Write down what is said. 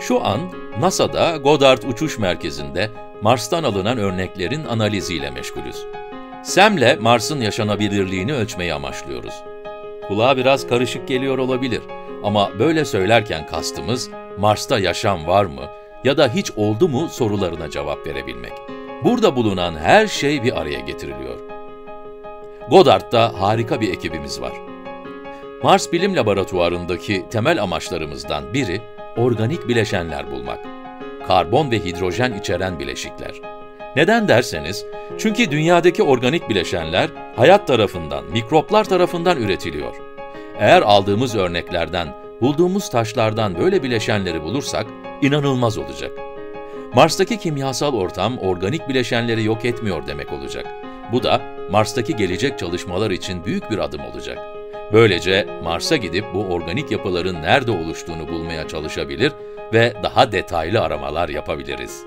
Şu an NASA'da Goddard Uçuş Merkezi'nde Mars'tan alınan örneklerin analiziyle meşgulüz. SEM'le Mars'ın yaşanabilirliğini ölçmeyi amaçlıyoruz. Kulağa biraz karışık geliyor olabilir ama böyle söylerken kastımız Mars'ta yaşam var mı ya da hiç oldu mu sorularına cevap verebilmek. Burada bulunan her şey bir araya getiriliyor. Goddard'da harika bir ekibimiz var. Mars Bilim Laboratuvarı'ndaki temel amaçlarımızdan biri organik bileşenler bulmak. Karbon ve hidrojen içeren bileşikler. Neden derseniz, çünkü dünyadaki organik bileşenler hayat tarafından, mikroplar tarafından üretiliyor. Eğer aldığımız örneklerden, bulduğumuz taşlardan böyle bileşenleri bulursak, inanılmaz olacak. Mars'taki kimyasal ortam organik bileşenleri yok etmiyor demek olacak. Bu da Mars'taki gelecek çalışmalar için büyük bir adım olacak. Böylece Mars'a gidip bu organik yapıların nerede oluştuğunu bulmaya çalışabilir ve daha detaylı aramalar yapabiliriz.